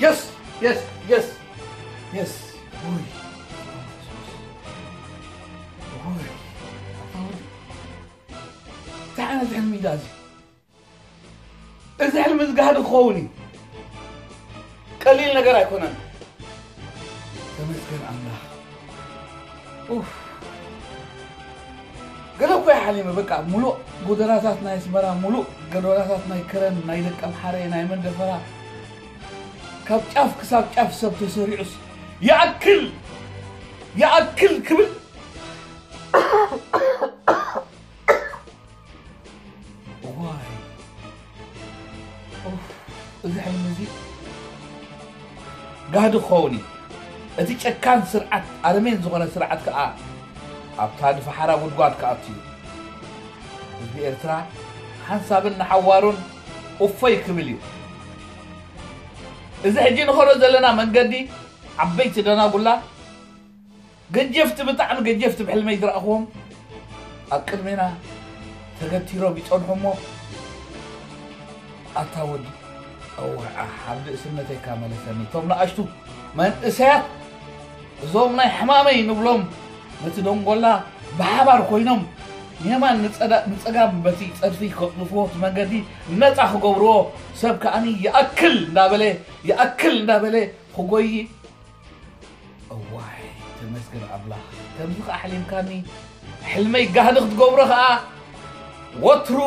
Yes! Yes! Yes! Yes! Ui! Ui! تعال زحمي دازي እዚ ሕልሚ ዝገሃድ ክኸውን እዩ ቀሊል ነገር ኣይኮነን ተመስገን ኣምላኽ ገለ ኮይ ሓሊመ በቃ ሙሉእ ጎደናታት ናይ ኣስመራ ሙሉእ ጎደናታት ናይ ክረን ናይ ደቀ ምሓረ ናይ መንደፈራ كاب كاف كساب كاف سب تسريعس يا أكل يا أكل كبل واي إذا حلم زي قهد خوني أتي كان سرعة أنا مين زغنا سرعة كأ أبتاد فحرا ودقات كأتي في إرترا حنصابن حوارون أوفي كبليو إذا حجي نخرج زلنا منقدي عبيت أنا أقول له قجفت بطعم قجفت بحلم يدرى أخوهم أكل منا تغطي روبي تون همو أتاود أو حمد اسمتي كامل سامي توم لا أشتو من إسهات زومنا حمامي نبلوم متى دون قولا بحبار كوينهم የማን ንፀጋብበት ፀድፊ ከፅልፍዎ እቲ መንገዲ ነፃ ክገብርዎ ሰብ ከዓኒ ይኣክል እናበለ ይኣክል እናበለ ክጎይ እዋይ ተመስገን ኣምላኽ ከምዚ ከዓ ሕሊምካኒ ሕልመይ ጋህዲ ክትገብሮ ከዓ ወትሩ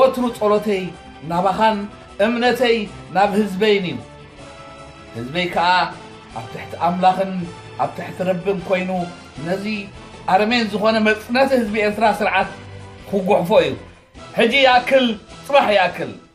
ወትሩ ጸሎተይ ናባኻን እምነተይ ናብ ህዝበይን እዩ ህዝበይ ከዓ ኣብ ትሕቲ ኣምላኽን ኣብ ትሕቲ ረብን ኮይኑ ነዚ ارمين زخونه مصنات حزب إسراء سرعات خوقحفو يو حجي ياكل صباح ياكل